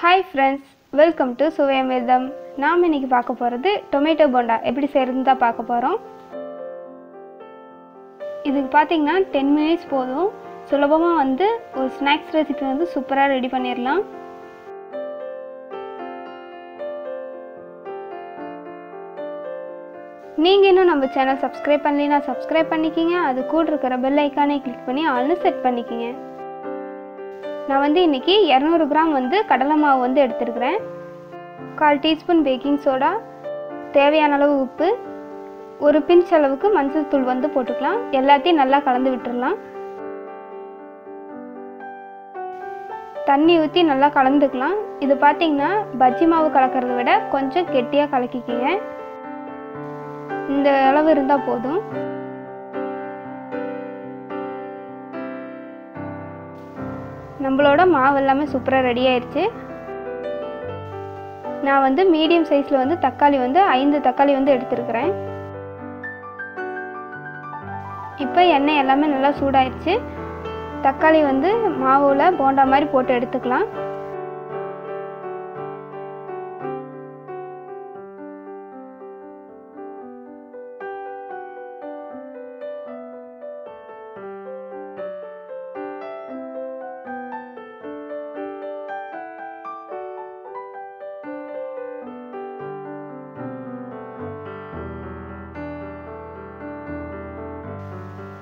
Hi friends welcome to Suvayamirtham நாம் இன்னைக்கு பார்க்க போகிறது டொமேட்டோ போண்டா. எப்படி செய்கிறதுன்னு தான் பார்க்க போகிறோம் இதுக்கு பார்த்தீங்கன்னா டென் மினிட்ஸ் போதும். சுலபமாக வந்து ஒரு ஸ்நாக்ஸ் ரெசிபி வந்து சூப்பராக ரெடி பண்ணிடலாம் நீங்கள் இன்னும் நம்ம சேனல் சப்ஸ்கிரைப் பண்ணலைன்னா சப்ஸ்கிரைப் பண்ணிக்கிங்க. அது கூட இருக்கிற பெல் ஐக்கானே கிளிக் பண்ணி ஆல்னு செட் பண்ணிக்கிங்க. நான் வந்து இன்றைக்கி இரநூறு கிராம் வந்து கடலை மாவு வந்து எடுத்துருக்கிறேன். கால் டீஸ்பூன் பேக்கிங் சோடா தேவையான அளவு உப்பு ஒரு பிஞ்ச் அளவுக்கு மஞ்சள் தூள் வந்து போட்டுக்கலாம். எல்லாத்தையும் நல்லா கலந்து விட்டுடலாம் தண்ணி ஊற்றி நல்லா கலந்துக்கலாம். இது பார்த்திங்கன்னா பஜ்ஜி மாவு கலக்கிறத விட கொஞ்சம் கெட்டியாக கலக்கிக்கிங்க. இந்த அளவு இருந்தால் போதும். நம்மளோட மாவு எல்லாமே சூப்பராக ரெடி ஆயிடுச்சு நான் வந்து மீடியம் சைஸில் வந்து தக்காளி வந்து ஐந்து தக்காளி வந்து எடுத்துருக்கிறேன். இப்போ எண்ணெய் எல்லாமே நல்லா சூடாயிடுச்சு தக்காளி வந்து மாவில் போண்டா மாதிரி போட்டு எடுத்துக்கலாம்.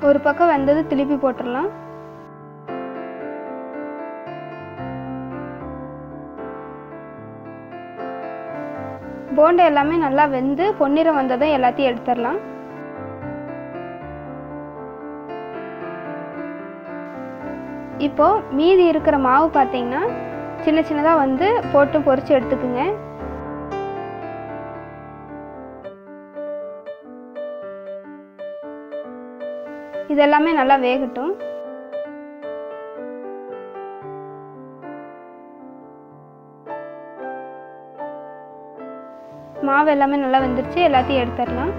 ஒரு பக்கம் வெந்தது திருப்பி போட்டுடலாம். போண்டை எல்லாமே நல்லா வெந்து பொன்னிறம் வந்ததும் எல்லாத்தையும் எடுத்துடலாம். இப்போ மீதி இருக்கிற மாவு பார்த்தீங்கன்னா சின்ன சின்னதாக வந்து போட்டு பொறிச்சு எடுத்துக்குங்க. இது எல்லாமே நல்லா வேகட்டும். மாவு எல்லாமே நல்லா வெந்துருச்சு எல்லாத்தையும் எடுத்துடலாம்.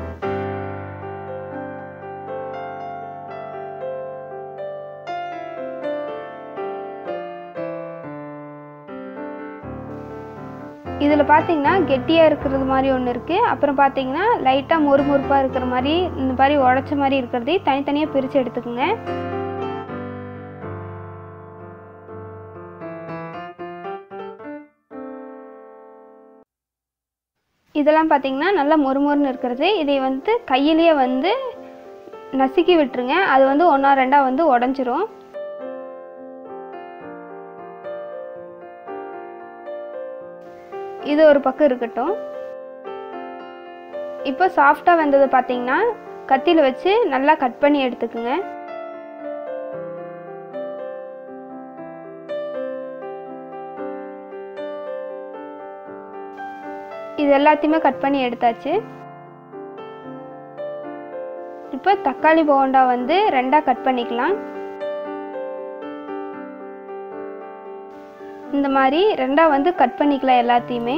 இதில் பார்த்தீங்கன்னா கெட்டியாக இருக்கிறது மாதிரி ஒன்று இருக்குது அப்புறம் பார்த்தீங்கன்னா லைட்டாக மொறுமொறுப்பாக இருக்கிற மாதிரி இந்த மாதிரி உடச்ச மாதிரி இருக்கிறதையும் தனித்தனியாக பிரித்து எடுத்துக்கோங்க. இதெல்லாம் பார்த்தீங்கன்னா நல்லா மொறுமொறுன்னு இருக்கிறது. இதை வந்து கையிலேயே வந்து நசுக்கி விட்டுருங்க. அது வந்து ஒன்றா ரெண்டாக வந்து உடஞ்சிரும். இது ஒரு பக்கம் இருக்கட்டும். இப்போ சாஃப்டாக வந்தது பார்த்தீங்கன்னா கத்தியில் வச்சு நல்லா கட் பண்ணி எடுத்துக்குங்க. இது எல்லாத்தையுமே கட் பண்ணி எடுத்தாச்சு. இப்போ தக்காளி போண்டா வந்து ரெண்டாக கட் பண்ணிக்கலாம். இந்த மாதிரி ரெண்டாக வந்து கட் பண்ணிக்கலாம் எல்லாத்தையுமே.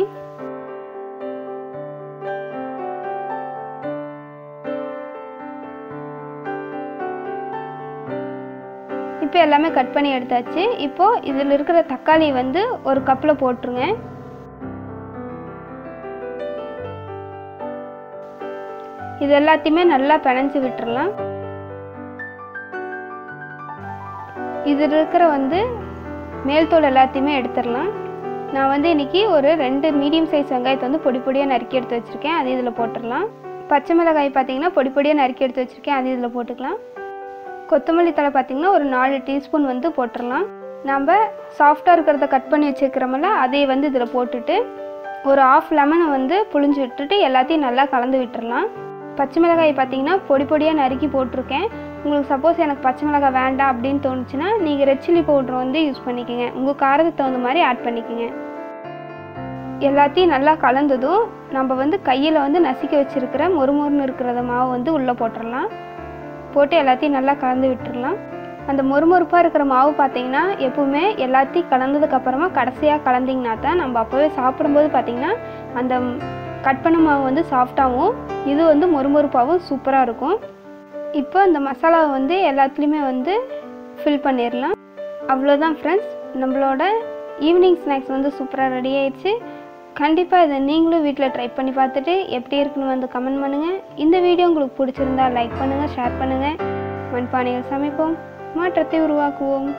இப்போ எல்லாமே கட் பண்ணி எடுத்தாச்சு. இப்போது இதில் இருக்கிற தக்காளி வந்து ஒரு கப்பில் போட்டுருங்க. இது எல்லாத்தையுமே நல்லா பிணைஞ்சு விட்டுறலாம். இதில் இருக்கிற வந்து மேல் தோல் எல்லாத்தையுமே எடுத்துடலாம். நான் வந்து இன்றைக்கி ஒரு ரெண்டு மீடியம் சைஸ் வெங்காயத்தை வந்து பொடி பொடியாக நறுக்கி எடுத்து வச்சுருக்கேன். அது இதில் போட்டுடலாம். பச்சை மிளகாய் பார்த்தீங்கன்னா பொடி பொடியாக நறுக்கி எடுத்து வச்சுருக்கேன். அது இதில் போட்டுக்கலாம். கொத்தமல்லி தலை பார்த்திங்கன்னா ஒரு நாலு டீஸ்பூன் வந்து போட்டுடலாம். நம்ம சாஃப்டாக இருக்கிறத கட் பண்ணி வச்சுருக்கிறோமில்ல அதை வந்து இதில் போட்டுட்டு ஒரு ஆஃப் லெமனை வந்து புழிஞ்சு விட்டுட்டு எல்லாத்தையும் நல்லா கலந்து விட்டுடலாம். பச்சை மிளகாய் பார்த்தீங்கன்னா பொடி பொடியாக நறுக்கி போட்டிருக்கேன். உங்களுக்கு சப்போஸ் எனக்கு பச்சை மிளகாய் வேண்டாம் அப்படின்னு தோணுச்சுன்னா நீங்கள் ரெட் சில்லி பவுட்ரு வந்து யூஸ் பண்ணிக்கோங்க. உங்கள் காரத்துக்கு தகுந்த மாதிரி ஆட் பண்ணிக்கோங்க. எல்லாத்தையும் நல்லா கலந்ததும் நம்ம வந்து கையில் வந்து நசுக்கி வச்சுருக்கிற மொறுமொறுன்னு இருக்கிறத மாவு வந்து உள்ளே போட்டுடலாம் போட்டு எல்லாத்தையும் நல்லா கலந்து விட்டுடலாம் அந்த மொறுமொறுப்பாக இருக்கிற மாவு பார்த்தீங்கன்னா எப்போவுமே எல்லாத்தையும் கலந்ததுக்கப்புறமா கடைசியாக கலந்திங்கன்னா தான் நம்ம அப்போவே சாப்பிடும்போது பார்த்திங்கன்னா அந்த கட் பண்ண மாவு வந்து சாஃப்டாகவும் இது வந்து மொறுமொறுப்பாகவும் சூப்பராக இருக்கும். இப்போ இந்த மசாலாவை வந்து எல்லாத்துலேயுமே வந்து ஃபில் பண்ணிடலாம். அவ்வளோதான் ஃப்ரெண்ட்ஸ் நம்மளோட ஈவினிங் ஸ்நாக்ஸ் வந்து சூப்பராக ரெடி ஆயிடுச்சு. கண்டிப்பாக இதை நீங்களும் வீட்டில் ட்ரை பண்ணி பார்த்துட்டு எப்படி இருக்குன்னு வந்து கமெண்ட் பண்ணுங்கள் இந்த வீடியோ உங்களுக்கு பிடிச்சிருந்தா லைக் பண்ணுங்கள் ஷேர் பண்ணுங்கள் மண்பானைகள் சமைப்போம். மாற்றத்தை உருவாக்குவோம்.